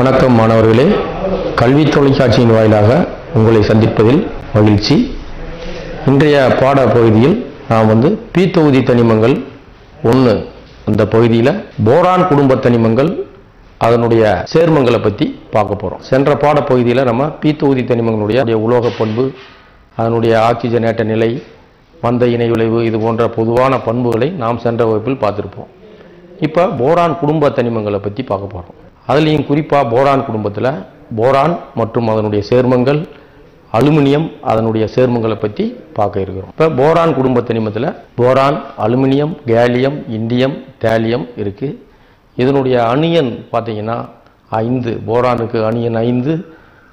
வணக்கம் மாணவர்களே. கல்வி தொலைக்காட்சியின் வாயிலாக உங்களை சந்திப்பதில் மகிழ்ச்சி. இன்றைய பாட பகுதியில் நாம் வந்து பி தொகுதி தனிமங்கள் ஒன்று அந்த பகுதியில் போரான் குடும்ப தனிமங்கள் அதனுடைய சேர்மங்களை பற்றி பார்க்க போகிறோம் சென்ற பாட பகுதியில் நம்ம பி தொகுதி தனிமங்களுடைய உலோக பண்பு அதனுடைய ஆக்சிஜனேட்ட நிலை மந்த இணை விளைவு இது போன்ற பொதுவான பண்புகளை நாம் சென்ற வகுப்பில் பார்த்துருப்போம். இப்போ போரான் குடும்ப தனிமங்களை பற்றி பார்க்க போகிறோம் அதுலேயும் குறிப்பாக போரான் குடும்பத்தில் போரான் மற்றும் அதனுடைய சேர்மங்கள் அலுமினியம் அதனுடைய சேர்மங்களை பற்றி பார்க்க இருக்கிறோம். இப்போ போரான் குடும்ப தனிமத்தில் boron aluminium gallium indium thallium இருக்குது இதனுடைய அணியன் பார்த்திங்கன்னா ஐந்து போரானுக்கு அணியன் ஐந்து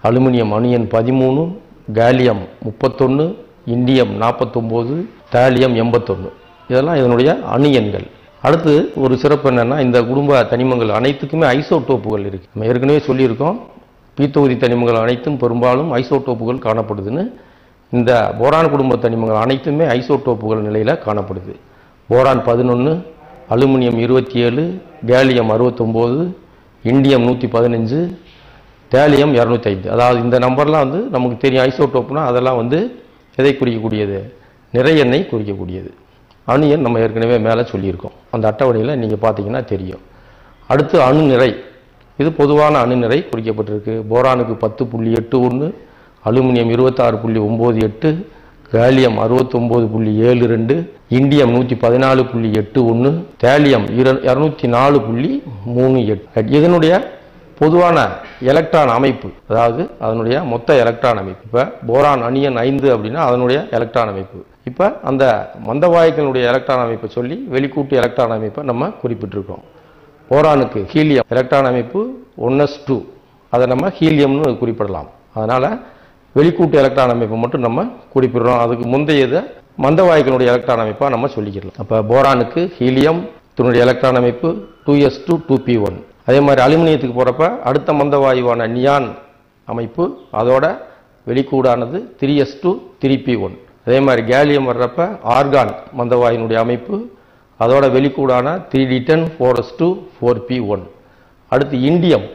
அலுமினியம் அணியன் பதிமூணு கேலியம் முப்பத்தொன்று இண்டியம் நாற்பத்தொம்போது தேலியம் எண்பத்தொன்று இதெல்லாம் இதனுடைய அணியன்கள். அடுத்து ஒரு சிறப்பு என்னென்னா இந்த குடும்ப தனிமங்கள் அனைத்துக்குமே ஐசோடோப்புகள் இருக்குது நம்ம ஏற்கனவே சொல்லியிருக்கோம் பீத்தொகுதி தனிமங்கள் அனைத்தும் பெரும்பாலும் ஐசோடோப்புகள் காணப்படுதுன்னு. இந்த போரான் குடும்ப தனிமங்கள் அனைத்துமே ஐசோடோப்புகள் நிலையில் காணப்படுது. போரான் பதினொன்று அலுமினியம் இருபத்தி ஏழு கேலியம் அறுபத்தொம்போது இண்டியம் நூற்றி பதினஞ்சு டேலியம் இரநூத்தி ஐந்து அதாவது இந்த நம்பர்லாம் வந்து நமக்கு தெரியும் ஐசோடோப்னா அதெல்லாம் வந்து எதை குறிக்கக்கூடியது? நிறைய எண்ணெய் குறிக்கக்கூடியது. அணு நம்ம ஏற்கனவே மேலே சொல்லியிருக்கோம். அந்த அட்டவணையில் நீங்கள் பார்த்தீங்கன்னா தெரியும். அடுத்து அணு நிறை இது பொதுவான அணு நிறை குறிக்கப்பட்டிருக்கு. போரானுக்கு பத்து புள்ளி எட்டு ஒன்று அலுமினியம் இருபத்தாறு புள்ளி ஒம்பது எட்டு கேலியம் அறுபத்தொம்போது புள்ளி ஏழு ரெண்டு இண்டியம் நூற்றி பதினாலு புள்ளி எட்டு ஒன்று தேலியம் இர இரநூத்தி நாலு புள்ளி மூணு எட்டு. இதனுடைய பொதுவான எலக்ட்ரான் அமைப்பு அதாவது அதனுடைய மொத்த எலக்ட்ரான் அமைப்பு. இப்போ போரான் அணியன் ஐந்து அப்படின்னா அதனுடைய எலக்ட்ரான் அமைப்பு. இப்போ அந்த மந்தவாயுக்களுடைய எலக்ட்ரான் அமைப்பை சொல்லி வெளிக்கூட்டு எலக்ட்ரான் அமைப்பை நம்ம குறிப்பிட்டிருக்கோம் போரானுக்கு ஹீலியம் எலக்ட்ரான் அமைப்பு ஒன் எஸ் டூ அதை நம்ம ஹீலியம்னு குறிப்பிடலாம். அதனால் வெளிக்கூட்டு எலக்ட்ரான் அமைப்பை மட்டும் நம்ம குறிப்பிடுறோம். அதுக்கு முந்தையதை மந்தவாயுக்களுடைய எலக்ட்ரான் அமைப்பாக நம்ம சொல்லிக்கிறோம். அப்போ போரானுக்கு ஹீலியம் தன்னுடைய எலக்ட்ரான் அமைப்பு two s two two p one அதே மாதிரி அலுமினியத்துக்கு போகிறப்ப அடுத்த மந்தவாயுவான நியான் அமைப்பு அதோட வெளிக்கூடானது three s two three p one அதே மாதிரி கேலியம் வர்றப்ப ஆர்கான் மந்தவாயினுடைய அமைப்பு அதோட வெளிக்கூடான three d ten four s two four p one அடுத்து இண்டியம்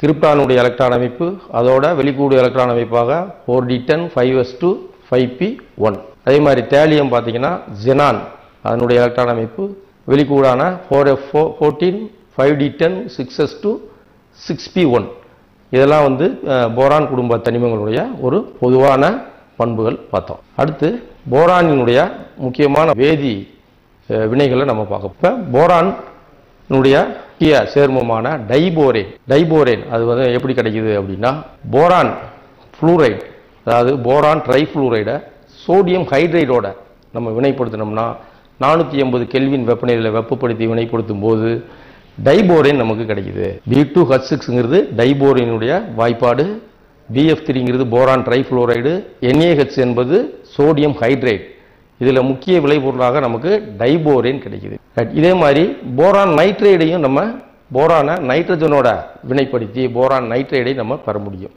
கிரிப்டானுடைய எலக்ட்ரான் அமைப்பு அதோட வெளிக்கூடு எலக்ட்ரான் அமைப்பாக four d ten five s two five p one அதே மாதிரி தேலியம் பார்த்தீங்கன்னா ஜெனான் அதனுடைய எலக்ட்ரான் அமைப்பு வெளிக்கூடான four f four fourteen five d ten six s two six p one இதெல்லாம் வந்து போரான் குடும்ப தனிமங்களுடைய ஒரு பொதுவான பண்புகள் பார்த்தோம். அடுத்து போரானினுடைய முக்கியமான வேதி வினைகளை நம்ம பார்க்க இப்போ போரானுடைய முக்கிய சேர்மமான டைபோரேன். டைபோரேன் அது வந்து எப்படி கிடைக்குது அப்படின்னா போரான் ஃப்ளூரைட் அதாவது போரான் ட்ரைஃப்ளூரைடை சோடியம் ஹைட்ரைடோட நம்ம வினைப்படுத்தினோம்னா நானூற்றி எண்பது கெல்வின் வெப்பநிலையில் வெப்பப்படுத்தி வினைப்படுத்தும் போது டைபோரேன் நமக்கு கிடைக்குது. பி டூ ஹச் சிக்ஸுங்கிறது டைபோரேனுடைய வாய்ப்பாடு பிஎஃப் த்ரீங்கிறது போரான் ட்ரைஃப்ளோரைடு என்ஏஹெச் என்பது சோடியம் ஹைட்ரேட் இதில் முக்கிய விளைபொருளாக நமக்கு டைபோரேன் கிடைக்குது. இதே மாதிரி போரான் நைட்ரேடையும் நம்ம போரானை நைட்ரஜனோட வினைப்படுத்தி போரான் நைட்ரேடை நம்ம பெற முடியும்.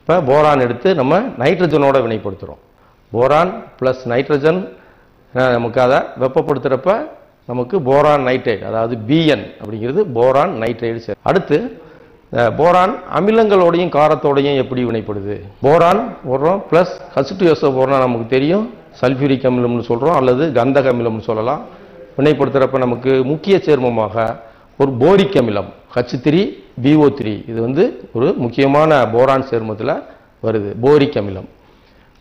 இப்போ போரான் எடுத்து நம்ம நைட்ரஜனோட வினைப்படுத்துகிறோம் போரான் ப்ளஸ் நைட்ரஜன் நமக்கு அதை வெப்பப்படுத்துகிறப்ப நமக்கு போரான் நைட்ரேட் அதாவது பிஎன் அப்படிங்கிறது போரான் நைட்ரைடு சேர் அடுத்து போரான் அமிலங்களோடையும் காரத்தோடையும் எப்படி வினைப்படுது போரான் போடுறோம் ப்ளஸ் ஹசிட்டுஎஸ்ஓ போரான் நமக்கு தெரியும் சல்ஃபியூரிக் அமிலம்னு சொல்கிறோம் அல்லது கந்தக அமிலம்னு சொல்லலாம். வினைப்படுத்துகிறப்ப நமக்கு முக்கிய சேர்மமாக ஒரு போரிக் அமிலம் ஹச் த்ரீ பிஓ த்ரீ இது வந்து ஒரு முக்கியமான போரான் சேர்மத்தில் வருது போரிக் அமிலம்.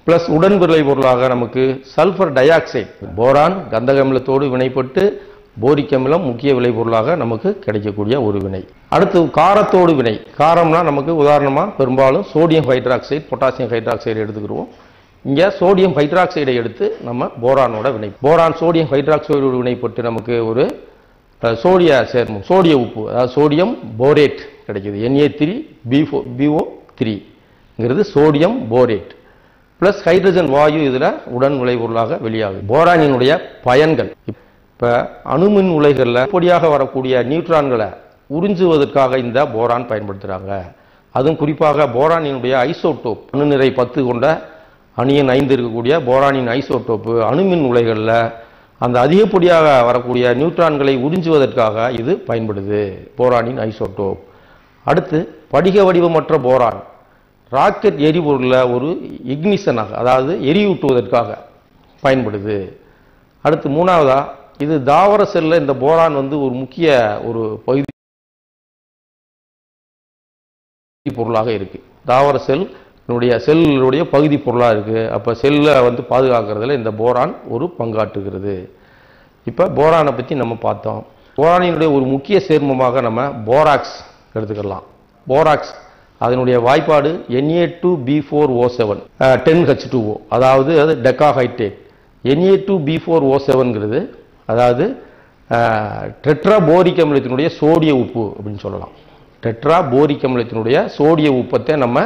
ப்ளஸ் உடன் விளைபொருளாக நமக்கு சல்ஃபர் டை ஆக்சைடு போரான் கந்தக அமிலத்தோடு வினைப்பட்டு போரிக் அமிலம் முக்கிய விளைபொருளாக நமக்கு கிடைக்கக்கூடிய ஒரு வினை. அடுத்து காரத்தோடு வினை. காரம்னா நமக்கு உதாரணமாக பெரும்பாலும் சோடியம் ஹைட்ராக்சைடு பொட்டாசியம் ஹைட்ராக்சைடு எடுத்துக்கிடுவோம். இங்கே சோடியம் ஹைட்ராக்சைடை எடுத்து நம்ம போரானோட வினை. போரான் சோடியம் ஹைட்ராக்சைடோடு வினைப்பட்டு நமக்கு ஒரு அஹ், சோடிய சேர்மம் சோடிய உப்பு அதாவது சோடியம் போரேட் கிடைக்கிது. என்ஏ த்ரீ பிஓ பிஓ த்ரீங்கிறது சோடியம் போரேட் ப்ளஸ் ஹைட்ரஜன் வாயு இதில் உடன் விளைபொருளாக வெளியாகும் போரானினுடைய பயன்கள். இப்போ அணுமின் உலைகளில் பொடியாக வரக்கூடிய நியூட்ரான்களை உறிஞ்சுவதற்காக இந்த போரான் பயன்படுத்துகிறாங்க அதுவும் குறிப்பாக போரானினுடைய ஐசோட்டோப் அணுநிறை பத்து கொண்ட அணியின் ஐந்து இருக்கக்கூடிய போரானின் ஐசோட்டோப்பு அணுமின் உலைகளில் அந்த அதிகப்படியாக வரக்கூடிய நியூட்ரான்களை உறிஞ்சுவதற்காக இது பயன்படுது போரானின் ஐசோட்டோப் அடுத்து படிக வடிவமற்ற போரான் ராக்கெட் எரிபொருளில் ஒரு இக்னிஷனாக அதாவது எரியூட்டுவதற்காக பயன்படுது. அடுத்து மூணாவதாக இது தாவர செல்ல இந்த போரான் வந்து ஒரு முக்கிய ஒரு பகுதி பொருளாக இருக்கு. தாவர செல் என்னுடைய செல்லுடைய பகுதி பொருளாக இருக்கு. அப்போ செல்லை வந்து பாதுகாக்கிறதுல இந்த போரான் ஒரு பங்காற்றுகிறது. இப்போ போரானை பற்றி நம்ம பார்த்தோம். போரானினுடைய ஒரு முக்கிய சேர்மமாக நம்ம போராக்ஸ் எடுத்துக்கலாம். போராக்ஸ் அதனுடைய வாய்ப்பாடு NA two B four O seven ten H two O அதாவது அது decahydrate. NA two B four O செவன்கிறது அதாவது டெட்ரா போரிக் அமிலத்தினுடைய சோடிய உப்பு அப்படின்னு சொல்லலாம். டெட்ரா போரிக் அமிலத்தினுடைய சோடிய உப்பத்தை நம்ம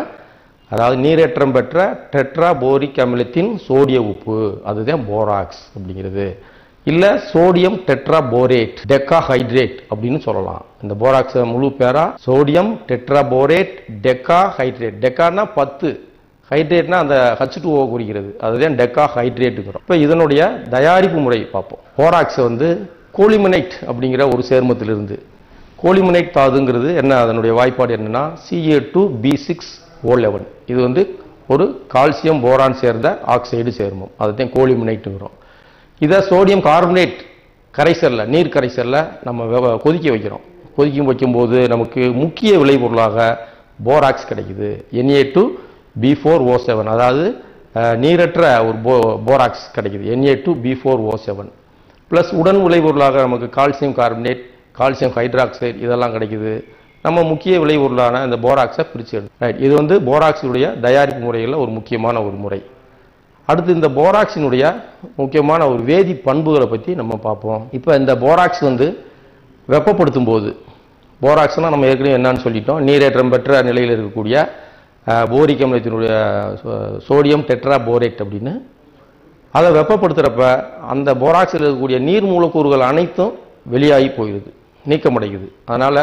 அதாவது நீரேற்றம் பெற்ற டெட்ரா போரிக் அமிலத்தின் சோடிய உப்பு அதுதான் போராக்ஸ் அப்படிங்கிறது. இல்லை சோடியம் டெட்ரா போரேட் டெக்காஹைட்ரேட் அப்படின்னு சொல்லலாம். இந்த போராக்ஸ் முழு பேரா sodium tetra borate deca hydrate டெக்கானா பத்து. ஹைட்ரேட்னா அந்த ஹச் டூ குறிக்கிறது. அதுதான் டெக்கா ஹைட்ரேட்டுங்கிறோம் இப்போ இதனுடைய தயாரிப்பு முறை பார்ப்போம். போராக்ஸ் வந்து கோலிமினைட் அப்படிங்கிற ஒரு சேர்மத்திலிருந்து. கோலிமினைட் தாதுங்கிறது என்ன? அதனுடைய வாய்ப்பாடு என்னன்னா CA two B six O eleven இது வந்து ஒரு கால்சியம் போரான் சேர்ந்த ஆக்சைடு சேர்மம். அதுதான் கோலிமனைட்டுங்கிறோம் இதை சோடியம் கார்பனேட் கரைசலில் நீர் கரைசலில் நம்ம கொதிக்க வைக்கிறோம். கொதிக்க வைக்கும்போது நமக்கு முக்கிய விளைபொருளாக போராக்ஸ் கிடைக்குது. NA two B four O seven அதாவது நீரற்ற ஒரு போ போராக்ஸ் கிடைக்குது. NA two B four O seven plus உடன் விளைபொருளாக நமக்கு கால்சியம் கார்பனேட் கால்சியம் ஹைட்ராக்சைடு இதெல்லாம் கிடைக்குது. நம்ம முக்கிய விளைபொருளான இந்த போராக்ஸை பிரித்து எடுக்கும் ரைட் இது வந்து போராக்ஸினுடைய தயாரிப்பு முறைகளில் ஒரு முக்கியமான ஒரு முறை. அடுத்து இந்த போராக்ஸினுடைய முக்கியமான ஒரு வேதி பண்புகளை பற்றி நம்ம பார்ப்போம். இப்போ இந்த போராக்ஸ் வந்து வெப்பப்படுத்தும் போது போராக்ஸ்னால் நம்ம ஏற்கனவே என்னன்னு சொல்லிட்டோம். நீரேற்றம் பெற்ற நிலையில் இருக்கக்கூடிய போரிக் அமிலத்தினுடைய சோடியம் டெட்ரா போரேட் அப்படின்னு. அதை வெப்பப்படுத்துகிறப்ப அந்த போராக்ஸில் இருக்கக்கூடிய நீர் மூலக்கூறுகள் அனைத்தும் வெளியாகி போயிடுது நீக்கமடையுது. அதனால்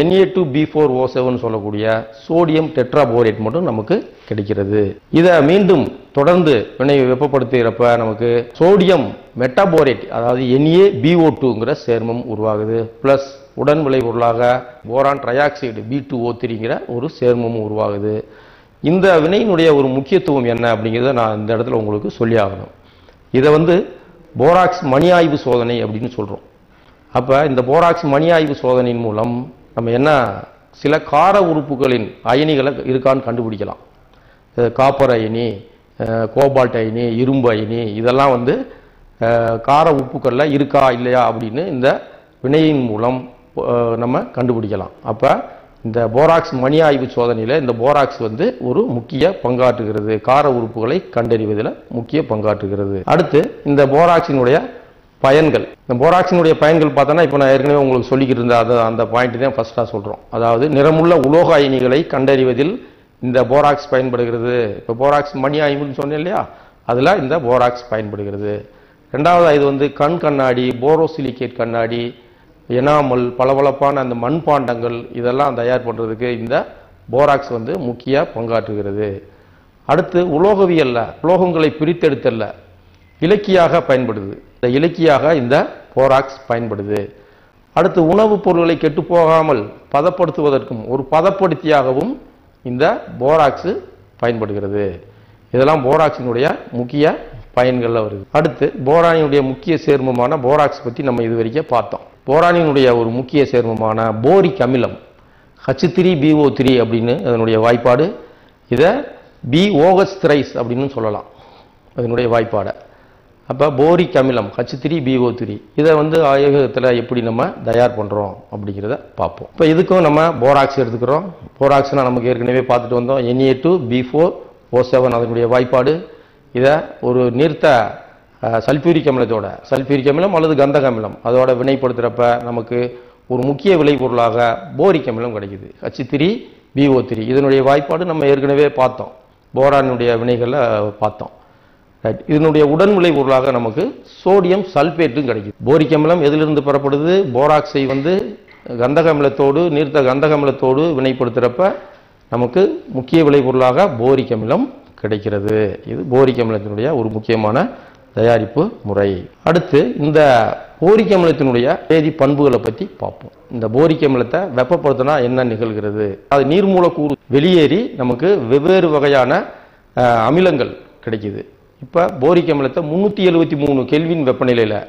NA two B four O seven சொல்லக்கூடிய சோடியம் டெட்ராபோரேட் மட்டும் நமக்கு கிடைக்கிறது. இதை மீண்டும் தொடர்ந்து வினை வெப்பப்படுத்துகிறப்ப நமக்கு சோடியம் மெட்டாபோரேட் அதாவது என்ஏ பிஓ டூங்கிற சேர்மம் உருவாகுது ப்ளஸ் உடன் விளைபொருளாக boron trioxide B two O த்ரீங்கிற ஒரு சேர்மமும் உருவாகுது. இந்த வினையினுடைய ஒரு முக்கியத்துவம் என்ன அப்படிங்கிறத நான் இந்த இடத்துல உங்களுக்கு சொல்லி ஆகணும் இதை வந்து போராக்ஸ் மணி ஆய்வு சோதனை அப்படின்னு சொல்கிறோம் அப்போ இந்த போராக்ஸ் மணி ஆய்வு சோதனையின் மூலம் நம்ம என்ன சில கார உறுப்புகளின் அயனிகளை இருக்கான்னு கண்டுபிடிக்கலாம். காப்பர் அயனி கோபால்ட் அயனி இரும்பு அயனி இதெல்லாம் வந்து கார உப்புக்களில் இருக்கா இல்லையா அப்படின்னு இந்த வினையின் மூலம் நம்ம கண்டுபிடிக்கலாம். அப்போ இந்த போராக்ஸ் மணி ஆய்வு சோதனையில் இந்த போராக்ஸ் வந்து ஒரு முக்கிய பங்காற்றுகிறது. கார உறுப்புகளை கண்டறிவதில் முக்கிய பங்காற்றுகிறது. அடுத்து இந்த போராக்ஸினுடைய பயன்கள். இந்த போராக்ஸினுடைய பயன்கள் பார்த்தோன்னா இப்போ நான் ஏற்கனவே உங்களுக்கு சொல்லிக்கிட்டு இருந்த அதை அந்த பாயிண்ட் தான் ஃபர்ஸ்ட்டாக சொல்கிறோம் அதாவது நிறமுள்ள உலோக அயனிகளை கண்டறிவதில் இந்த போராக்ஸ் பயன்படுகிறது. இப்போ போராக்ஸ் மணி ஆய்வுன்னு சொன்னேன் இல்லையா? அதில் இந்த போராக்ஸ் பயன்படுகிறது. ரெண்டாவது இது வந்து கண் கண்ணாடி போரோசிலிகேட் கண்ணாடி எனாமல் பளபளப்பான அந்த மண்பாண்டங்கள் இதெல்லாம் தயார் பண்ணுறதுக்கு இந்த போராக்ஸ் வந்து முக்கிய பங்காற்றுகிறது. அடுத்து உலோகவியல்ல உலோகங்களை பிரித்தெடுத்தல்ல இலக்கியாக பயன்படுது. இந்த இலக்கியாக இந்த போராக்ஸ் பயன்படுது. அடுத்து உணவுப் பொருட்களை கெட்டு போகாமல் பதப்படுத்துவதற்கும் ஒரு பதப்படுத்தியாகவும் இந்த போராக்ஸு பயன்படுகிறது. இதெல்லாம் போராக்ஸினுடைய முக்கிய பயன்களில் வருது. அடுத்து போரானினுடைய முக்கிய சேர்மமான போராக்ஸ் பற்றி நம்ம இது வரைக்கும் பார்த்தோம். போரானினுடைய ஒரு முக்கிய சேர்மமான போரிக் அமிலம் ஹச் த்ரீ பிஓ த்ரீ அப்படின்னு அதனுடைய வாய்ப்பாடு. இதை பிஓஹெச் த்ரைஸ் அப்படின்னு சொல்லலாம் அதனுடைய வாய்ப்பாடை. அப்போ போரிக் அமிலம் ஹச் த்ரீ பிஓ த்ரீ இதை வந்து ஆய்வகத்தில் எப்படி நம்ம தயார் பண்ணுறோம் அப்படிங்கிறத பார்ப்போம். இப்போ இதுக்கும் நம்ம போராக்ஸ் எடுத்துக்கிறோம். போராக்ஸ்னால் நமக்கு ஏற்கனவே பார்த்துட்டு வந்தோம் NA two B four O seven அதனுடைய வாய்ப்பாடு. இதை ஒரு நீர்த்த சல்ஃபியூரிக் அமிலத்தோட. சல்ஃபியூரிக் அமிலம் அல்லது கந்தக அமிலம். அதோட வினைப்படுத்துகிறப்ப நமக்கு ஒரு முக்கிய விளைபொருளாக போரிக் அமிலம் கிடைக்குது. ஹச் த்ரீ பிஓ த்ரீ இதனுடைய வாய்ப்பாடு நம்ம ஏற்கனவே பார்த்தோம். போரானுடைய வினைகளில் பார்த்தோம். ரைட் இதனுடைய உடன் விளைபொருளாக நமக்கு சோடியம் சல்பேட்டும் கிடைக்குது. போரிக் அமிலம் எதிலிருந்து பெறப்படுது? போராக்சை வந்து கந்தக அமிலத்தோடு நீர்த்த கந்தக அமிலத்தோடு வினைப்படுத்துகிறப்ப நமக்கு முக்கிய விளைபொருளாக போரிக் அமிலம் கிடைக்கிறது. இது போரிக் அமிலத்தினுடைய ஒரு முக்கியமான தயாரிப்பு முறை. அடுத்து இந்த போரிக் அமிலத்தினுடைய வேதி பண்புகளை பற்றி பார்ப்போம். இந்த போரிக் அமிலத்தை வெப்பப்படுத்தினா என்ன நிகழ்கிறது? அது நீர் மூலக்கூறு வெளியேறி நமக்கு வெவ்வேறு வகையான அமிலங்கள் கிடைக்குது. இப்போ போரிக் அமிலத்தை முந்நூற்றி எழுபத்தி மூணு கெல்வின் வெப்பநிலையில்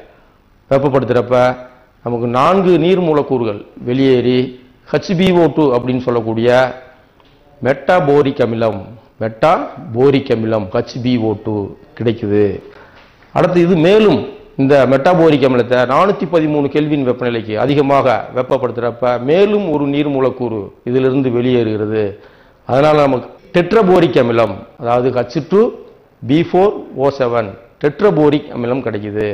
வெப்பப்படுத்துகிறப்ப நமக்கு நான்கு நீர் மூலக்கூறுகள் வெளியேறி ஹச்பிஓ டூ அப்படின்னு சொல்லக்கூடிய மெட்டாபோரிக் அமிலம் மெட்டா போரிக் அமிலம் ஹச்பிஓ டூ கிடைக்குது. அடுத்து இது மேலும் இந்த மெட்டாபோரிக் அமிலத்தை நானூற்றி பதிமூணு கெல்வின் வெப்பநிலைக்கு அதிகமாக வெப்பப்படுத்துகிறப்ப மேலும் ஒரு நீர் மூலக்கூறு இதிலிருந்து வெளியேறுகிறது. அதனால் நமக்கு டெட்ரபோரிக் அமிலம் அதாவது H two B four O seven tetraboric அமிலம் கிடைக்குது.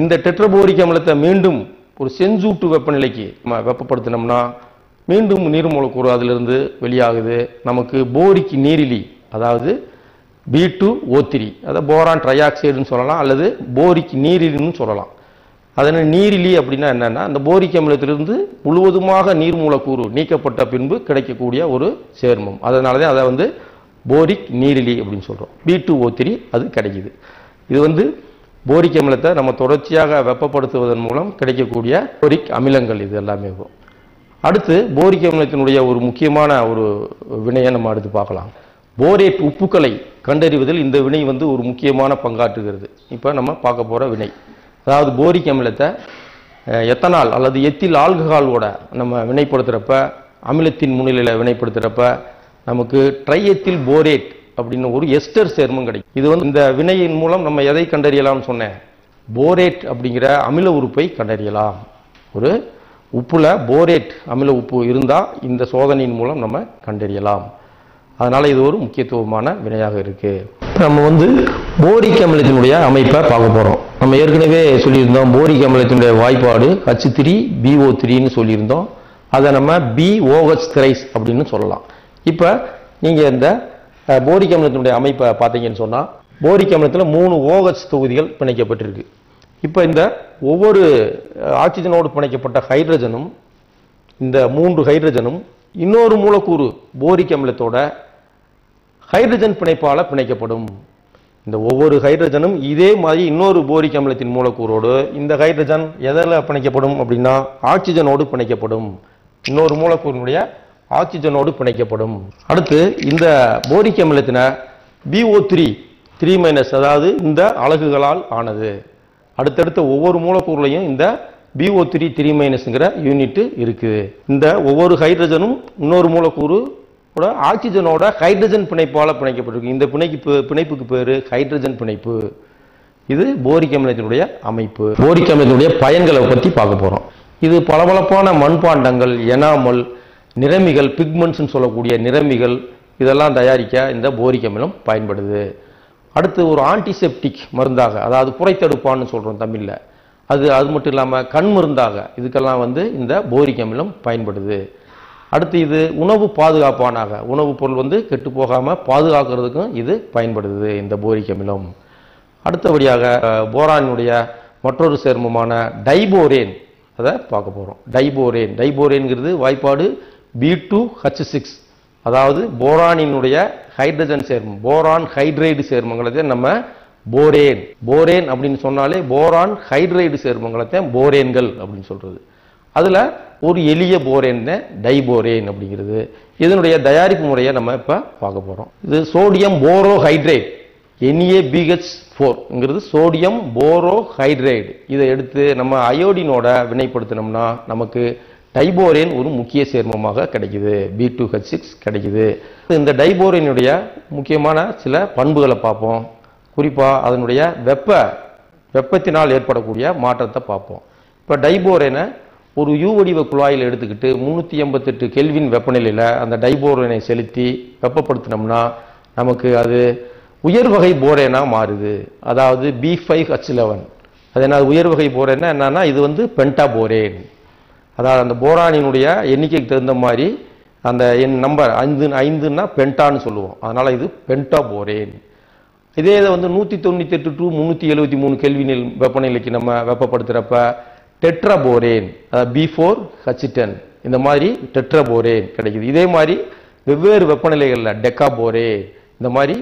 இந்த டெட்ரபோரிக் அமிலத்தை மீண்டும் ஒரு செஞ்சூட்டு வெப்பநிலைக்கு நம்ம வெப்பப்படுத்தினோம்னா மீண்டும் நீர் மூலக்கூறு அதிலிருந்து வெளியாகுது. நமக்கு போரிக் நீரிலி அதாவது பி டூ ஓ த்ரீ அதை போரான் ட்ரையாக்சைடுன்னு சொல்லலாம் அல்லது போரிக் நீரிலின்னு சொல்லலாம். அதனால் நீரிலி அப்படின்னா என்னென்னா அந்த போரிக் அமிலத்திலிருந்து முழுவதுமாக நீர் மூலக்கூறு நீக்கப்பட்ட பின்பு கிடைக்கக்கூடிய ஒரு சேர்மம். அதனால தான் அதை வந்து போரிக் நீரிலி அப்படின்னு சொல்கிறோம் பி டூ ஓ த்ரீ அது கிடைக்குது. இது வந்து போரிக் அமிலத்தை நம்ம தொடர்ச்சியாக வெப்பப்படுத்துவதன் மூலம் கிடைக்கக்கூடிய போரிக் அமிலங்கள் இது எல்லாமே இருக்கும். அடுத்து போரிக் அமிலத்தினுடைய ஒரு முக்கியமான ஒரு வினையை நம்ம அடுத்து பார்க்கலாம். போரேட் உப்புக்களை கண்டறிவதில் இந்த வினை வந்து ஒரு முக்கியமான பங்காற்றுகிறது. இப்போ நம்ம பார்க்க போகிற வினை. அதாவது போரிக் அமிலத்தை எத்தனால் அல்லது எத்தில் ஆல்கஹாலோட நம்ம வினைப்படுத்துகிறப்ப அமிலத்தின் முன்னிலையில் வினைப்படுத்துகிறப்ப நமக்கு ட்ரையத்தில் போரேட் அப்படின்னு ஒரு எஸ்டர் சேர்மம் கிடைக்கும். இது வந்து இந்த வினையின் மூலம் நம்ம எதை கண்டறியலாம்னு சொன்னேன்? போரேட் அப்படிங்கிற அமில உறுப்பை கண்டறியலாம். ஒரு உப்புல போரேட் அமில உப்பு இருந்தால் இந்த சோதனையின் மூலம் நம்ம கண்டறியலாம். அதனால் இது ஒரு முக்கியத்துவமான வினையாக இருக்குது நம்ம வந்து போரிக் அமிலத்தினுடைய அமைப்பை பார்க்க போகிறோம் நம்ம ஏற்கனவே சொல்லியிருந்தோம் போரிக் அமிலத்தினுடைய வாய்ப்பாடு ஹச் த்ரீ பிஓ த்ரீன்னு சொல்லியிருந்தோம். அதை நம்ம பிஓஹெச் த்ரைஸ் அப்படின்னு சொல்லலாம். இப்போ நீங்கள் இந்த போரிக் அமிலத்தினுடைய அமைப்பை பார்த்தீங்கன்னு சொன்னால் போரிக் அமிலத்தில் மூணு ஓஹச் தொகுதிகள் பிணைக்கப்பட்டிருக்கு. இப்போ இந்த ஒவ்வொரு ஆக்சிஜனோடு பிணைக்கப்பட்ட ஹைட்ரஜனும் இந்த மூன்று ஹைட்ரஜனும் இன்னொரு மூலக்கூறு போரிக் அமிலத்தோட ஹைட்ரஜன் பிணைப்பால் பிணைக்கப்படும். இந்த ஒவ்வொரு ஹைட்ரஜனும் இதே மாதிரி இன்னொரு போரிக் அமிலத்தின் மூலக்கூறோடு இந்த ஹைட்ரஜன் எதில் பிணைக்கப்படும் அப்படின்னா ஆக்சிஜனோடு பிணைக்கப்படும். இன்னொரு மூலக்கூறினுடைய ஆக்சிஜனோடு பிணைக்கப்படும். அடுத்து இந்த போரிக் அமிலத்தின பிஓ த்ரீ த்ரீ மைனஸ் அதாவது இந்த அலகுகளால் ஆனது. அடுத்தடுத்த ஒவ்வொரு மூலக்கூறுலையும் இந்த பிஓ த்ரீ த்ரீ மைனஸ்ங்கிற யூனிட்டு இருக்குது இந்த ஒவ்வொரு ஹைட்ரஜனும் இன்னொரு மூலக்கூறு கூட ஆக்சிஜனோட ஹைட்ரஜன் பிணைப்பால் பிணைக்கப்பட்டிருக்கு. இந்த பிணைக்கு பிணைப்புக்கு பேர் ஹைட்ரஜன் பிணைப்பு. இது போரிக் அமிலத்தினுடைய அமைப்பு. போரிக் அமிலத்தினுடைய பயன்களை பற்றி பார்க்க போகிறோம் இது பளபளப்பான மண்பாண்டங்கள் எனாமல் நிறமிகள் பிக்மெண்ட்ஸ்னு சொல்லக்கூடிய நிறமிகள் இதெல்லாம் தயாரிக்க இந்த போரிக் அமிலம் பயன்படுது. அடுத்து ஒரு ஆன்டிசெப்டிக் மருந்தாக அதாவது புரைத்தடுப்பான்னு சொல்கிறோம் தமிழில். அது அது மட்டும் இல்லாமல் கண் மருந்தாக இதுக்கெல்லாம் வந்து இந்த போரிக் அமிலம் பயன்படுது. அடுத்து இது உணவு பாதுகாப்பானாக. உணவுப் பொருள் வந்து கெட்டு போகாமல் பாதுகாக்கிறதுக்கும் இது பயன்படுது இந்த போரிக் அமிலம் அடுத்தபடியாக போரானினுடைய போரானுடைய மற்றொரு சேர்மமான டைபோரேன். அதை பார்க்க போகிறோம் டைபோரேன். டைபோரேன்கிறது வாய்ப்பாடு பி டூ ஹச் சிக்ஸ். அதாவது போரானினுடைய ஹைட்ரஜன் சேர்மம். போரான் ஹைட்ரைடு சேர்மங்களை நம்ம போரேன். போரேன் அப்படின்னு சொன்னாலே போரான் ஹைட்ரைடு சேர்மங்களைத்தான் போரேன்கள் அப்படின்னு சொல்கிறது அதில் ஒரு எளிய போரேன் டைபோரேன் அப்படிங்கிறது. இதனுடைய தயாரிப்பு முறையை நம்ம இப்போ பார்க்க போகிறோம் இது சோடியம் போரோஹைட்ரேட் என்ஏ பிஹெச் ஃபோர்ங்கிறது சோடியம் போரோஹைட்ரேட் இதை எடுத்து நம்ம அயோடினோட வினைப்படுத்தினோம்னா நமக்கு டைபோரேன் ஒரு முக்கிய சேர்மமாக கிடைக்குது. பி டூ ஹெச் சிக்ஸ் கிடைக்குது. இந்த டைபோரேனுடைய முக்கியமான சில பண்புகளை பார்ப்போம். குறிப்பாக அதனுடைய வெப்ப வெப்பத்தினால் ஏற்படக்கூடிய மாற்றத்தை பார்ப்போம். இப்போ டைபோரேனை ஒரு யூ வடிவ குழாயில் எடுத்துக்கிட்டு முந்நூற்றி எண்பத்தெட்டு கெல்வின் வெப்பநிலையில் அந்த டைபோரனை செலுத்தி வெப்பப்படுத்தினோம்னா நமக்கு அது உயர் வகை போரேனா மாறுது. அதாவது பி ஃபைவ் ஹச் லெவன் அது என்ன உயர் வகை போரேன்னா என்னன்னா இது வந்து பென்டாபோரேன் அதாவது அந்த போரானினுடைய எண்ணிக்கைக்கு தகுந்த மாதிரி அந்த என் நம்பர் ஐந்து ஐந்துன்னா பென்டான்னு சொல்லுவோம். அதனால் இது பென்டாபோரேன் இதே இதை வந்து நூற்றி தொண்ணூற்றி எட்டு டு முந்நூற்றி எழுபத்தி மூணு கெல்வினில் வெப்பநிலைக்கு நம்ம வெப்பப்படுத்துகிறப்ப டெட்ராபோரேன் பி ஃபோர் ஹச்சிட்டன் இந்த மாதிரி டெட்ராபோரேன் கிடைக்குது. இதே மாதிரி வெவ்வேறு வெப்பநிலைகளில் டெக்காபோரே இந்த மாதிரி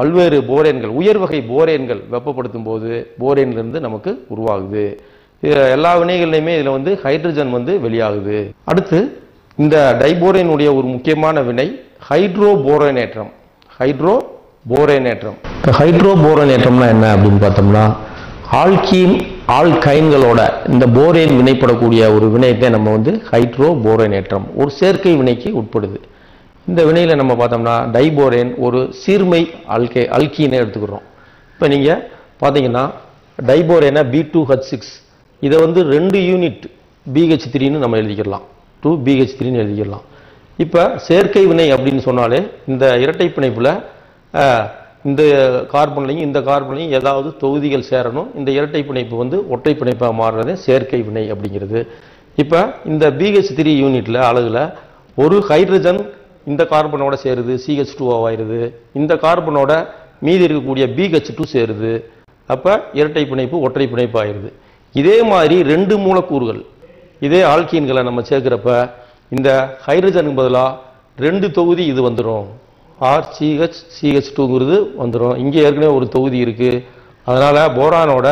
பல்வேறு போரேன்கள் உயர் வகை போரேன்கள் வெப்பப்படுத்தும் போது போரேன்லேருந்து நமக்கு உருவாகுது. எல்லா வினைகள்லையுமே இதில் வந்து ஹைட்ரஜன் வந்து வெளியாகுது. அடுத்து இந்த டைபோரேனுடைய ஒரு முக்கியமான வினை ஹைட்ரோ போரேனேற்றம் ஹைட்ரோ போரேனேற்றம் இப்போ ஹைட்ரோ போரேனேற்றம்னா என்ன அப்படின்னு பார்த்தோம்னா ஆல்கீன் ஆல்கைன்களோட இந்த போரேன் வினைப்படக்கூடிய ஒரு வினையத்தை நம்ம வந்து ஹைட்ரோ போரேனேற்றம் ஒரு சேர்க்கை வினைக்கு உட்படுது. இந்த வினையில் நம்ம பார்த்தோம்னா டைபோரேன் ஒரு சீர்மை அல்கே அல்கீனை எடுத்துக்கிறோம். இப்போ நீங்கள் பார்த்தீங்கன்னா டைபோரேனை பி டூ ஹச் சிக்ஸ் இதை வந்து ரெண்டு யூனிட் பிஹெச் த்ரீன்னு நம்ம எழுதிக்கலாம். டூ பிஹெச் த்ரீன்னு எழுதிக்கலாம். இப்போ சேர்க்கை வினை அப்படின்னு சொன்னாலே இந்த இரட்டை பிணைப்பில் இந்த கார்பன்லையும் இந்த கார்பன்லையும் ஏதாவது தொகுதிகள் சேரணும். இந்த இரட்டை பிணைப்பு வந்து ஒற்றை பிணைப்பாக மாறுறது சேர்க்கை வினை அப்படிங்கிறது. இப்போ இந்த பிஹெச் த்ரீ யூனிட்டில் அழகில் ஒரு ஹைட்ரஜன் இந்த கார்பனோட சேருது சிஹெச் டூ ஆயிடுது. இந்த கார்பனோட மீதி இருக்கக்கூடிய பிஹெச் டூ சேருது. அப்போ இரட்டை பிணைப்பு ஒற்றை பிணைப்பு ஆயிடுது. இதே மாதிரி ரெண்டு மூலக்கூறுகள் இதே ஆல்கீன்களை நம்ம சேர்க்குறப்ப இந்த ஹைட்ரஜனுக்கு பதிலாக ரெண்டு தொகுதி இது வந்துடும் ஆர் சிஹெச் சிஹெச் டூங்கிறது வந்துடும் இங்கே ஏற்கனவே ஒரு தொகுதி இருக்குது அதனால் போரானோட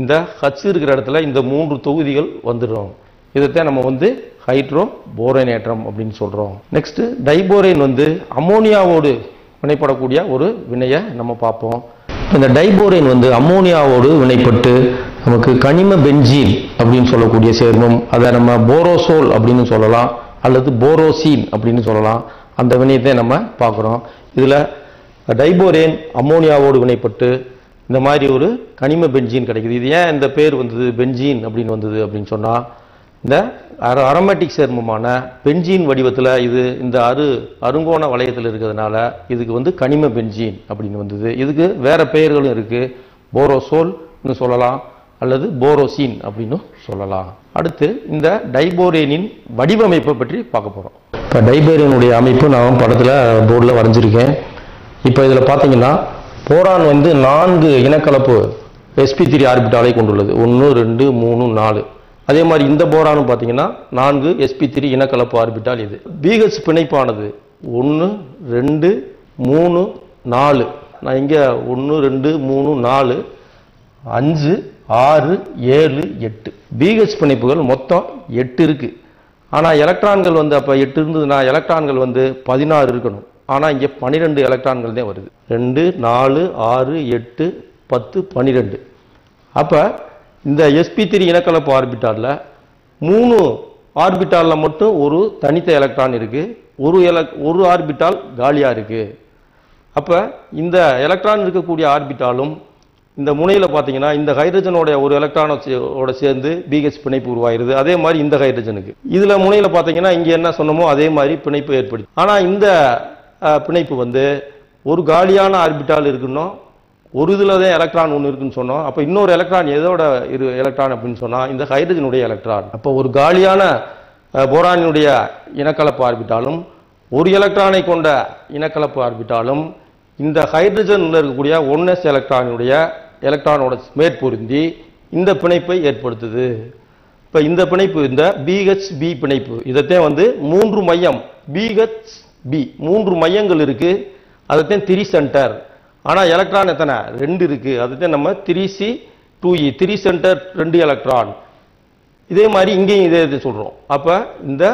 இந்த ஹச் இருக்கிற இடத்துல இந்த மூன்று தொகுதிகள் வந்துடும் இதைத்தான் நம்ம வந்து ஹைட்ரோ போரேனேற்றம் அப்படின்னு சொல்கிறோம் நெக்ஸ்ட்டு டைபோரேன் வந்து அம்மோனியாவோடு வினைப்படக்கூடிய ஒரு வினையை நம்ம பார்ப்போம். இந்த டைபோரேன் வந்து அம்மோனியாவோடு வினைப்பட்டு நமக்கு கனிம பென்ஜீன் அப்படின்னு சொல்லக்கூடிய சேர்மம் அதை நம்ம போரோசோல் அப்படின்னு சொல்லலாம் அல்லது போரோசீன் அப்படின்னு சொல்லலாம். அந்த வினையத்தை நம்ம பார்க்குறோம். இதில் டைபோரேன் அம்மோனியாவோடு வினைப்பட்டு இந்த மாதிரி ஒரு கனிம பென்ஜீன் கிடைக்குது. இது ஏன் இந்த பேர் வந்தது? பென்ஜீன் அப்படின்னு வந்தது அப்படின்னு சொன்னால் இந்த அர அரோமேட்டிக் சேர்மமான பென்ஜீன் வடிவத்தில் இது இந்த அரு அருங்கோண வளையத்தில் இருக்கிறதுனால இதுக்கு வந்து கனிம பென்ஜீன் அப்படின்னு வந்தது. இதுக்கு வேறு பெயர்களும் இருக்குது போரோசோல்னு சொல்லலாம். அல்லது போரோசின் அப்படின்னு சொல்லலாம். அடுத்து இந்த டைபோரேனின் வடிவமைப்பை பற்றி பார்க்க போகிறோம் இப்போ டைபேரியனுடைய அமைப்பு நான் படத்தில் போர்டில் வரைஞ்சிருக்கேன். இப்போ இதில் பார்த்தீங்கன்னா போரான் வந்து நான்கு இனக்கலப்பு எஸ்பி த்ரீ ஆர்பிட்டாலை கொண்டுள்ளது. ஒன்று ரெண்டு மூணு நாலு. அதே மாதிரி இந்த போரானும் பார்த்தீங்கன்னா நான்கு எஸ்பி த்ரீ இனக்கலப்பு ஆர்பிட்டால் இது. பிஹெச் பிணைப்பானது. ஒன்று ரெண்டு மூணு நாலு. நான் இங்கே ஒன்று ரெண்டு மூணு நாலு அஞ்சு ஆறு ஏழு எட்டு. பிஹெச் பிணைப்புகள் மொத்தம் எட்டு இருக்குது ஆனால் எலக்ட்ரான்கள் வந்து அப்போ எட்டு இருந்ததுன்னா எலக்ட்ரான்கள் வந்து பதினாறு இருக்கணும். ஆனால் இங்கே பன்னிரெண்டு எலக்ட்ரான்கள் தான் வருது. ரெண்டு நாலு ஆறு எட்டு பத்து பன்னிரெண்டு அப்போ இந்த எஸ்பி த்ரீ இனக்கலப்பு ஆர்பிட்டாலில் மூணு ஆர்பிட்டாலில் மட்டும் ஒரு தனித்த எலக்ட்ரான் இருக்குது ஒரு எலக் ஒரு ஆர்பிட்டால் காலியாக இருக்குது அப்போ இந்த எலக்ட்ரான் இருக்கக்கூடிய ஆர்பிட்டாலும் இந்த முனையில் பார்த்தீங்கன்னா இந்த ஹைட்ரஜனோட ஒரு எலக்ட்ரானோட சேர்ந்து பிஹெச் பிணைப்பு உருவாயிருது. அதே மாதிரி இந்த ஹைட்ரஜனுக்கு. இதில் முனையில் பார்த்தீங்கன்னா இங்கே என்ன சொன்னமோ அதே மாதிரி பிணைப்பு ஏற்படுது. ஆனால் இந்த பிணைப்பு வந்து ஒரு காலியான ஆர்பிட்டால் இருக்கணும் ஒரு இதில் தான் எலக்ட்ரான் ஒன்று இருக்குன்னு சொன்னோம் அப்போ இன்னொரு எலக்ட்ரான் எதோட இரு எலக்ட்ரான் அப்படின்னு சொன்னால் இந்த ஹைட்ரஜனுடைய எலக்ட்ரான் அப்போ ஒரு காலியான போரானினுடைய இனக்கலப்பு ஆர்பிட்டாலும் ஒரு எலக்ட்ரானை கொண்ட இனக்கலப்பு ஆர்பிட்டாலும் இந்த ஹைட்ரஜனில் இருக்கக்கூடிய ஒன்எஸ் எலக்ட்ரானுடைய எலக்ட்ரானோட மேற்பொருந்தி இந்த பிணைப்பை ஏற்படுத்துது. இப்போ இந்த பிணைப்பு இந்த பிஹெச்பி பிணைப்பு. இதைத்தான் வந்து மூன்று மையம் பிஹெச்பி மூன்று மையங்கள் இருக்குது அதைத்தான் த்ரீ சென்டர் ஆனால் எலக்ட்ரான் எத்தனை? ரெண்டு இருக்குது அதைத்தான் நம்ம three C two E three centre ரெண்டு எலக்ட்ரான் இதே மாதிரி இங்கேயும் இதே இது சொல்கிறோம் அப்போ இந்த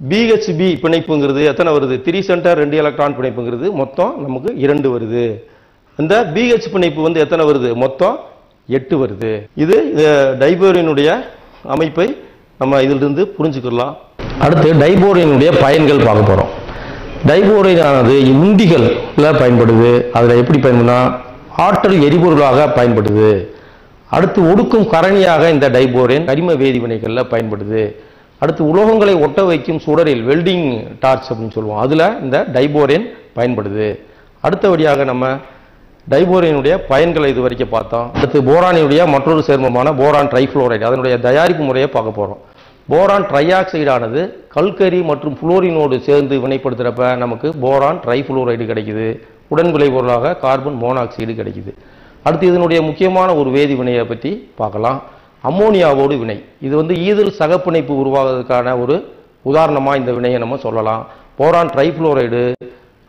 பிஹெச்பி பிணைப்புங்கிறது எத்தனை வருது? த்ரீ சென்டர் ரெண்டு எலக்ட்ரான் பிணைப்புங்கிறது மொத்தம் நமக்கு இரண்டு வருது. இந்த பிஹெச் பிணைப்பு வந்து எத்தனை வருது? மொத்தம் எட்டு வருது. இது டைபோரினுடைய அமைப்பை நம்ம இதிலிருந்து புரிஞ்சுக்கலாம். அடுத்து டைபோரினுடைய பயன்கள் பார்க்க போகிறோம் டைபோரியனானது உந்திகள்ல பயன்படுது. அதில் எப்படி பயன்படுனா ஆற்றல் எரிபொருளாக பயன்படுது. அடுத்து ஒடுக்கும் கரணியாக இந்த டைபோரேன் கரிம வேதிவினைகளில் பயன்படுது. அடுத்து உலோகங்களை ஒட்ட வைக்கும் சுடரில் வெல்டிங் டார்ச் அப்படின்னு சொல்லுவோம். அதில் இந்த டைபோரேன் பயன்படுது. அடுத்தபடியாக நம்ம டைபோரினுடைய பயன்களை இது வரைக்கும் பார்த்தோம். அடுத்து போரானினுடைய மற்றொரு சேர்மமான போரான் ட்ரைஃப்ளோரைடு அதனுடைய தயாரிப்பு முறையை பார்க்க போகிறோம் போரான் ட்ரைஆக்சைடானது கல்கரி மற்றும் புளோரினோடு சேர்ந்து வினைப்படுத்துகிறப்ப நமக்கு போரான் ட்ரைஃப்ளோரைடு கிடைக்குது. உடன் விளைபொருளாக கார்பன் மோனாக்சைடு கிடைக்குது. அடுத்து இதனுடைய முக்கியமான ஒரு வேதி வினையை பற்றி பார்க்கலாம். அம்மோனியாவோடு வினை. இது வந்து ஈதல் சகப்பிணைப்பு உருவாகிறதுக்கான ஒரு உதாரணமாக இந்த வினையை நம்ம சொல்லலாம். போரான் ட்ரைஃப்ளோரைடு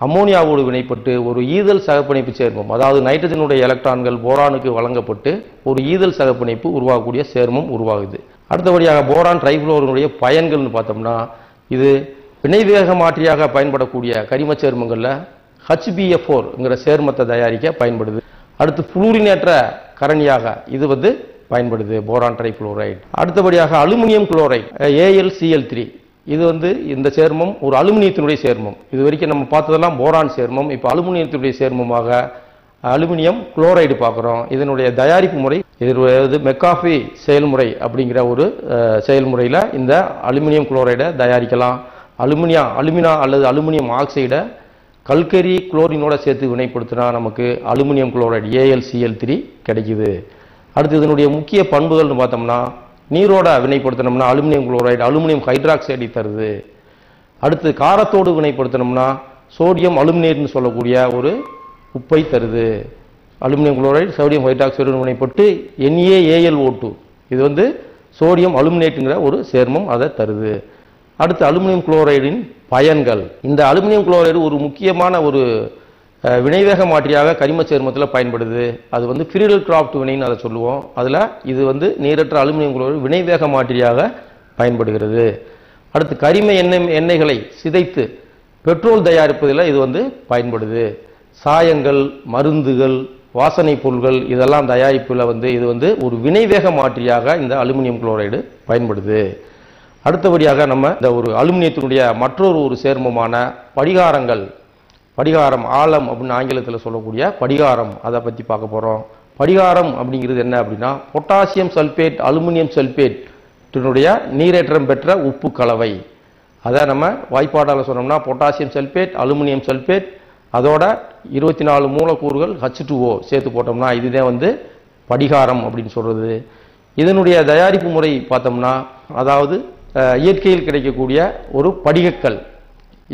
அம்மோனியாவோடு வினைப்பட்டு ஒரு ஈதல் சகப்பிணைப்பு சேர்மம் அதாவது நைட்ரஜனுடைய எலக்ட்ரான்கள் போரானுக்கு வழங்கப்பட்டு ஒரு ஈதல் சகப்பிணைப்பு உருவாகக்கூடிய சேர்மம் உருவாகுது. அடுத்தபடியாக போரான் ட்ரைஃப்ளோரினுடைய பயன்கள்னு பார்த்தோம்னா இது வினைவேக மாற்றியாக பயன்படக்கூடிய கரிமச் சேர்மங்களில் ஹச்பிஎஃப் ஃபோர்ங்கிற சேர்மத்தை தயாரிக்க பயன்படுது. அடுத்து புளூரினேற்ற கரணியாக இது வந்து பயன்படுது போரான் ட்ரைஃப்ளோரைடு. அடுத்தபடியாக அலுமினியம் குளோரைட் ஏஎல்சிஎல் த்ரீ. இது வந்து இந்த சேர்மம் ஒரு அலுமினியத்தினுடைய சேர்மம். இது வரைக்கும் நம்ம பார்த்ததெல்லாம் போரான் சேர்மம். இப்போ அலுமினியத்தினுடைய சேர்மமாக அலுமினியம் குளோரைடு பார்க்குறோம். இதனுடைய தயாரிப்பு முறை இது மெக்காஃபி செயல்முறை அப்படிங்கிற ஒரு செயல்முறையில் இந்த அலுமினியம் குளோரைடை தயாரிக்கலாம். அலுமினியா அலுமினா அல்லது அலுமினியம் ஆக்சைடை கல்கரி குளோரினோட சேர்த்து வினைப்படுத்தினா நமக்கு அலுமினியம் குளோரைடு ஏஎல்சிஎல் த்ரீ கிடைக்குது. அடுத்து இதனுடைய முக்கிய பண்புகள்னு பார்த்தோம்னா நீரோட வினைப்படுத்தினோம்னா அலுமினியம் குளோரைடு அலுமினியம் ஹைட்ராக்சைடை தருது. அடுத்து காரத்தோடு வினைப்படுத்தினோம்னா சோடியம் அலுமினேட்னு சொல்லக்கூடிய ஒரு உப்பை தருது. அலுமினியம் குளோரைடு சோடியம் ஹைட்ராக்சைடு வினைப்பட்டு NaAlO2 இது வந்து சோடியம் அலுமினேட்டுங்கிற ஒரு சேர்மம் அதை தருது. அடுத்து அலுமினியம் குளோரைடின் பயன்கள். இந்த அலுமினியம் குளோரைடு ஒரு முக்கியமான ஒரு வினைவேக மாற்றியாக கரிம சேர்மத்தில் பயன்படுது. அது வந்து ஃபிரிடல் கிராஃப்ட் வினைன்னு அதை சொல்லுவோம். அதில் இது வந்து நீரற்ற அலுமினியம் குளோரைடு வினைவேக மாற்றியாக பயன்படுகிறது. அடுத்து கரிம எண்ணெய் எண்ணெய்களை சிதைத்து பெட்ரோல் தயாரிப்பதில் இது வந்து பயன்படுது. சாயங்கள் மருந்துகள் வாசனை பொருள்கள் இதெல்லாம் தயாரிப்பில் வந்து இது வந்து ஒரு வினைவேக மாற்றியாக இந்த அலுமினியம் குளோரைடு பயன்படுது. அடுத்தபடியாக நம்ம இந்த ஒரு அலுமினியத்தினுடைய மற்றொரு ஒரு சேர்மமான படிகாரங்கள் படிகாரம் ஆழம் அப்படின்னு ஆங்கிலத்தில் சொல்லக்கூடிய படிகாரம் அதை பற்றி பார்க்க போகிறோம் படிகாரம் அப்படிங்கிறது என்ன அப்படின்னா பொட்டாசியம் சல்பேட் அலுமினியம் சல்பேட்டினுடைய நீரேற்றம் பெற்ற உப்பு கலவை. அதை நம்ம வாய்ப்பாடால் சொன்னோம்னா பொட்டாசியம் சல்பேட் அலுமினியம் சல்பேட் அதோட இருபத்தி நாலு மூலக்கூறுகள் ஹச் டூஓ சேர்த்து போட்டோம்னா இதுதான் வந்து படிகாரம் அப்படின்னு சொல்கிறது இதனுடைய தயாரிப்பு முறை பார்த்தோம்னா அதாவது இயற்கையில் கிடைக்கக்கூடிய ஒரு படிகக்கல்.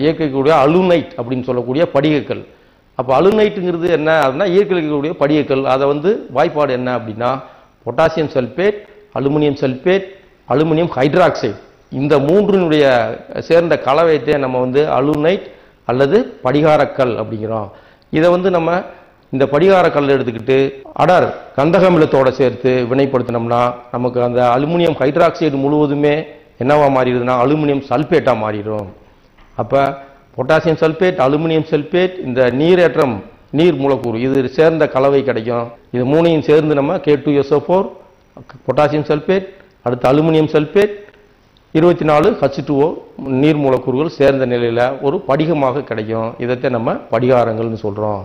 இயற்கைக்கூடிய அலுனைட் அப்படின்னு சொல்லக்கூடிய படிகக்கல். அப்போ அலுனைட்டுங்கிறது என்ன? அப்படின்னா இயற்கை இருக்கக்கூடிய படிகக்கல். அதை வந்து வாய்ப்பாடு என்ன அப்படின்னா potassium sulphate aluminium sulphate aluminium hydroxide இந்த மூன்றினுடைய சேர்ந்த கலவையத்தை நம்ம வந்து அலுனைட் அல்லது படிகாரக்கல் அப்படிங்கிறோம். இதை வந்து நம்ம இந்த படிகாரக்கல் எடுத்துக்கிட்டு அடர் கந்தகமிலத்தோட சேர்த்து வினைப்படுத்தினோம்னா நமக்கு அந்த அலுமினியம் ஹைட்ராக்சைடு முழுவதுமே என்னவா மாறிடுதுன்னா அலுமினியம் சல்பேட்டாக மாறிடும். அப்போ பொட்டாசியம் சல்பேட் அலுமினியம் சல்பேட் இந்த நீரேற்றம் நீர் மூலக்கூறு இது சேர்ந்த கலவை கிடைக்கும். இது மூணையும் சேர்ந்து நம்ம K two SO four potassium sulphate அடுத்து அலுமினியம் சல்பேட் இருபத்தி நாலு ஹச் டூஓ நீர் மூலக்கூறுகள் சேர்ந்த நிலையில் ஒரு படிகமாக கிடைக்கும். இதைத்தான் நம்ம படிகாரங்கள்னு சொல்கிறோம்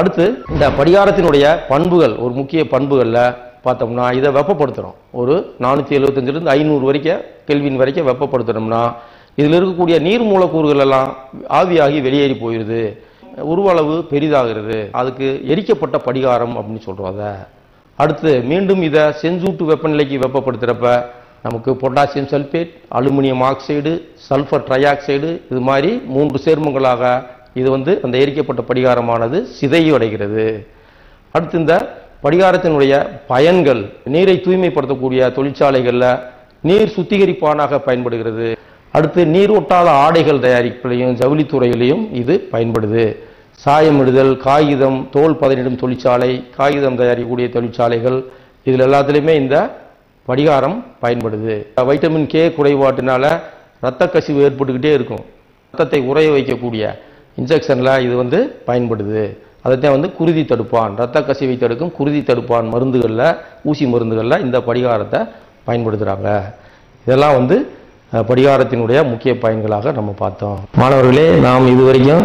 அடுத்து இந்த படிகாரத்தினுடைய பண்புகள் ஒரு முக்கிய பண்புகளில் பார்த்தோம்னா இதை வெப்பப்படுத்துகிறோம் ஒரு நானூற்றி எழுபத்தஞ்சிலிருந்து ஐநூறு வரைக்கும் கெல்வின் வரைக்கும் வெப்பப்படுத்துனோம்னா இதில் இருக்கக்கூடிய நீர் மூலக்கூறுகள் எல்லாம் ஆவியாகி வெளியேறி போயிடுது. உருவளவு பெரிதாகிறது. அதுக்கு எரிக்கப்பட்ட படிகாரம் அப்படின்னு சொல்கிறோம் அதை. அடுத்து மீண்டும் இதை செஞ்சூட்டு வெப்பநிலைக்கு வெப்பப்படுத்துகிறப்ப நமக்கு potassium sulphate aluminium oxide sulphur trioxide இது மாதிரி மூன்று சேர்மங்களாக இது வந்து அந்த எரிக்கப்பட்ட படிகாரமானது சிதைவடைகிறது. அடுத்து இந்த படிகாரத்தினுடைய பயன்கள் நீரை தூய்மைப்படுத்தக்கூடிய தொழிற்சாலைகளில் நீர் சுத்திகரிப்பானாக பயன்படுகிறது. அடுத்து நீரோட்டாத ஆடைகள் தயாரிப்பிலையும் ஜவுளித்துறையிலையும் இது பயன்படுது. சாயமிடுதல் காகிதம் தோல் பதனிடும் தொழிற்சாலை காகிதம் தயாரிக்கக்கூடிய தொழிற்சாலைகள் இதில் எல்லாத்துலேயுமே இந்த படிகாரம் பயன்படுது. வைட்டமின் கே குறைபாட்டினால் இரத்த கசிவு ஏற்பட்டுக்கிட்டே இருக்கும். ரத்தத்தை உறைய வைக்கக்கூடிய இன்ஜெக்ஷனில் இது வந்து பயன்படுது. அதைத்தான் வந்து குருதி தடுப்பான். இரத்த கசிவை தடுக்கும் குருதி தடுப்பான் மருந்துகளில் ஊசி மருந்துகளில் இந்த படிகாரத்தை பயன்படுத்துகிறாங்க இதெல்லாம் வந்து படிகாரத்தினுடைய முக்கிய பயன்களாக நம்ம பார்த்தோம். மாணவர்களே நாம் இதுவரைக்கும்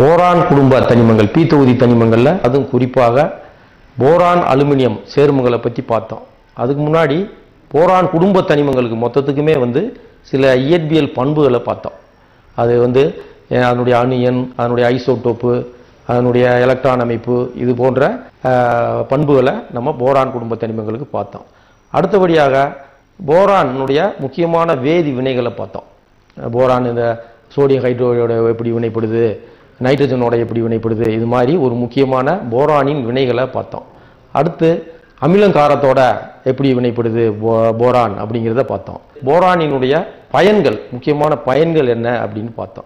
போரான் குடும்ப தனிமங்கள் பி தொகுதி தனிமங்களில் அதுவும் குறிப்பாக போரான் அலுமினியம் சேர்மங்களை பற்றி பார்த்தோம். அதுக்கு முன்னாடி போரான் குடும்ப தனிமங்களுக்கு மொத்தத்துக்குமே வந்து சில இயற்பியல் பண்புகளை பார்த்தோம். அது வந்து அதனுடைய அணியன் அதனுடைய ஐசோட்டோப்பு அதனுடைய எலக்ட்ரான் அமைப்பு இது போன்ற பண்புகளை நம்ம போரான் குடும்ப தனிமங்களுக்கு பார்த்தோம். அடுத்தபடியாக போரானுடைய முக்கியமான வேதி வினைகளை பார்த்தோம். போரான் இந்த சோடியம் ஹைட்ரோட எப்படி வினைப்படுது நைட்ரஜனோட எப்படி வினைப்படுது இது மாதிரி ஒரு முக்கியமான போரானின் வினைகளை பார்த்தோம். அடுத்து அமிலங்காரத்தோட எப்படி வினைப்படுது போ- போரான் அப்படிங்கிறத பார்த்தோம். போரானினுடைய பயன்கள் முக்கியமான பயன்கள் என்ன அப்படின்னு பார்த்தோம்.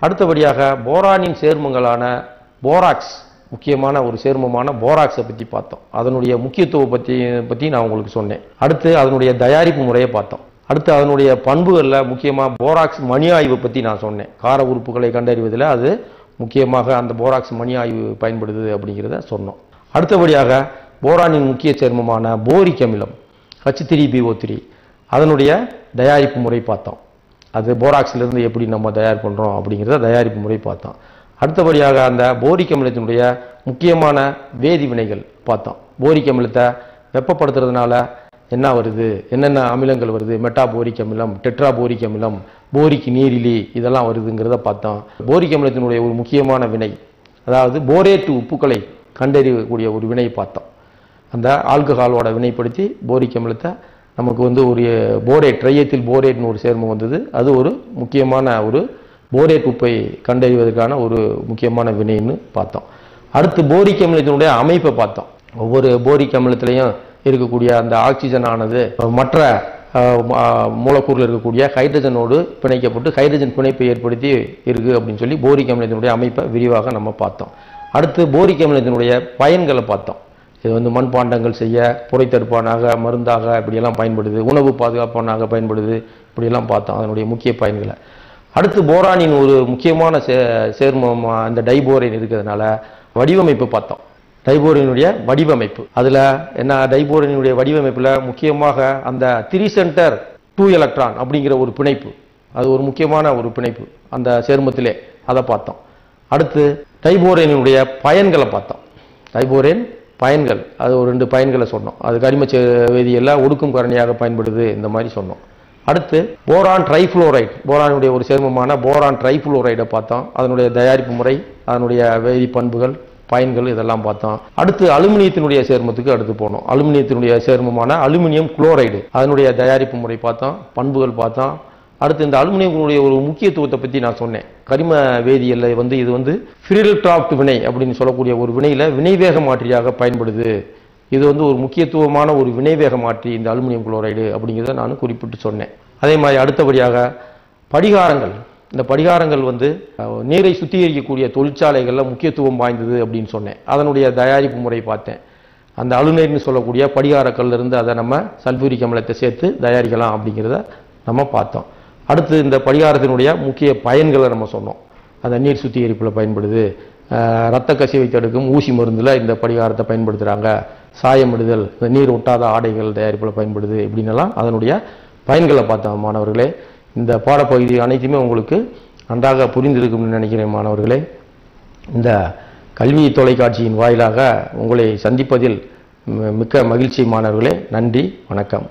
அடுத்தபடியாக போரானின் சேர்மங்களான போராக்ஸ் முக்கியமான ஒரு சேர்மமான போராக்ஸை பற்றி பார்த்தோம். அதனுடைய முக்கியத்துவம் பற்றி பற்றி நான் உங்களுக்கு சொன்னேன். அடுத்து அதனுடைய தயாரிப்பு முறையை பார்த்தோம். அடுத்து அதனுடைய பண்புகளில் முக்கியமாக போராக்ஸ் மணி ஆய்வு பற்றி நான் சொன்னேன். கார உறுப்புகளை கண்டறிவதில் அது முக்கியமாக அந்த போராக்ஸ் மணி ஆய்வு பயன்படுது அப்படிங்கிறத சொன்னோம். அடுத்தபடியாக போரானின் முக்கிய சேர்மமான போரிக் அமிலம் ஹச் த்ரீ பிஓ த்ரீ அதனுடைய தயாரிப்பு முறை பார்த்தோம். அது போராக்ஸ்லேருந்து எப்படி நம்ம தயார் பண்ணுறோம் அப்படிங்கிறத தயாரிப்பு முறை பார்த்தோம். அடுத்தபடியாக அந்த போரிக் அமிலத்தினுடைய முக்கியமான வேதி வினைகள் பார்த்தோம். போரிக் அமிலத்தை வெப்பப்படுத்துறதுனால என்ன வருது? என்னென்ன அமிலங்கள் வருது? மெட்டா போரிக் அமிலம் டெட்ரா போரிக் அமிலம் போரிக் நீரிலி இதெல்லாம் வருதுங்கிறத பார்த்தோம். போரிக் அமிலத்தினுடைய ஒரு முக்கியமான வினை அதாவது போரேட்டு உப்புக்களை கண்டறியக்கூடிய ஒரு வினை பார்த்தோம். அந்த ஆல்கஹாலோட வினைப்படுத்தி போரிக் அமிலத்தை நமக்கு வந்து ஒரு போரேட் ட்ரையத்தில் போரேட்னு ஒரு சேர்மம் வந்தது. அது ஒரு முக்கியமான ஒரு போரேட் உப்பை கண்டறிவதற்கான ஒரு முக்கியமான வினைன்னு பார்த்தோம். அடுத்து போரிக் அமிலத்தினுடைய அமைப்பை பார்த்தோம். ஒவ்வொரு போரிக் அமிலத்திலையும் இருக்கக்கூடிய அந்த ஆக்சிஜன் ஆனது மற்ற மூலக்கூறில் இருக்கக்கூடிய ஹைட்ரஜனோடு பிணைக்கப்பட்டு ஹைட்ரஜன் பிணைப்பை ஏற்படுத்தி இருக்குது அப்படின்னு சொல்லி போரிக் அமிலத்தினுடைய அமைப்பை விரிவாக நம்ம பார்த்தோம். அடுத்து போரிக் அமிலத்தினுடைய பயன்களை பார்த்தோம். இது வந்து மண்பாண்டங்கள் செய்ய புரைத்தடுப்பானாக மருந்தாக இப்படியெல்லாம் பயன்படுது உணவு பாதுகாப்பானாக பயன்படுது இப்படியெல்லாம் பார்த்தோம். அதனுடைய முக்கிய பயன்களை. அடுத்து போரானின் ஒரு முக்கியமான சே சேர்மம் அந்த டைபோரின் இருக்கிறதுனால வடிவமைப்பு பார்த்தோம். டைபோரினுடைய வடிவமைப்பு. அதில் என்ன டைபோரினுடைய வடிவமைப்பில் முக்கியமாக அந்த த்ரீ சென்டர் டூ எலக்ட்ரான் அப்படிங்கிற ஒரு பிணைப்பு. அது ஒரு முக்கியமான ஒரு பிணைப்பு அந்த சேர்மத்திலே. அதை பார்த்தோம். அடுத்து டைபோரேனினுடைய பயன்களை பார்த்தோம். டைபோரேன் பயன்கள். அது ஒரு ரெண்டு பயன்களை சொன்னோம். அது கரிம சே- ஒடுக்கும் காரணியாக பயன்படுது இந்த மாதிரி சொன்னோம். அடுத்து போரான் ட்ரைஃப்ளோரைட். போரானுடைய ஒரு சேர்மமான போரான் ட்ரைஃப்ளோரைடை பார்த்தோம். அதனுடைய தயாரிப்பு முறை அதனுடைய வேதி பண்புகள் பயன்கள் இதெல்லாம் பார்த்தோம். அடுத்து அலுமினியத்தினுடைய சேர்மத்துக்கு அடுத்து போனோம். அலுமினியத்தினுடைய சேர்மமான அலுமினியம் குளோரைடு. அதனுடைய தயாரிப்பு முறை பார்த்தோம். பண்புகள் பார்த்தோம். அடுத்து இந்த அலுமினியத்தினுடைய ஒரு முக்கியத்துவத்தை பற்றி நான் சொன்னேன். கரிம வேதியியலில் வந்து இது வந்து ஃபிரில்ட்ராப்ட் வினை அப்படின்னு சொல்லக்கூடிய ஒரு வினையில் வினைவேக மாற்றியாக பயன்படுது. இது வந்து ஒரு முக்கியத்துவமான ஒரு வினைவேக மாற்றி இந்த அலுமினியம் குளோரைடு அப்படிங்கிறத நான் குறிப்பிட்டு சொன்னேன். அதே மாதிரி அடுத்தபடியாக படிகாரங்கள். இந்த படிகாரங்கள் வந்து நீரை சுத்திகரிக்கக்கூடிய தொழிற்சாலைகளில் முக்கியத்துவம் வாய்ந்தது அப்படின்னு சொன்னேன். அதனுடைய தயாரிப்பு முறை பார்த்தேன். அந்த அலுநீர்னு சொல்லக்கூடிய படிகாரக்கல்லிருந்து அதை நம்ம சல்பூரிக் அமிலத்தை சேர்த்து தயாரிக்கலாம் அப்படிங்கிறத நம்ம பார்த்தோம். அடுத்து இந்த படிகாரத்தினுடைய முக்கிய பயன்களை நம்ம சொன்னோம். அந்த நீர் சுத்திகரிப்பில் பயன்படுது. ரத்த இரத்த கசிவை தடுக்கும் ஊசி மருந்தில் இந்த படிகாரத்தை பயன்படுத்துகிறாங்க சாயமிடுதல் நீர் ஒட்டாத ஆடைகள் தயாரிப்பில் பயன்படுது இப்படின்னெல்லாம் அதனுடைய பயன்களை பார்த்தோம் மாணவர்களே. இந்த பாடப்பகுதி அனைத்துமே உங்களுக்கு நன்றாக புரிந்திருக்கும்னு நினைக்கிறேன் மாணவர்களே. இந்த கல்வி தொலைக்காட்சியின் வாயிலாக உங்களை சந்திப்பதில் மிக்க மகிழ்ச்சி மாணவர்களே. நன்றி வணக்கம்.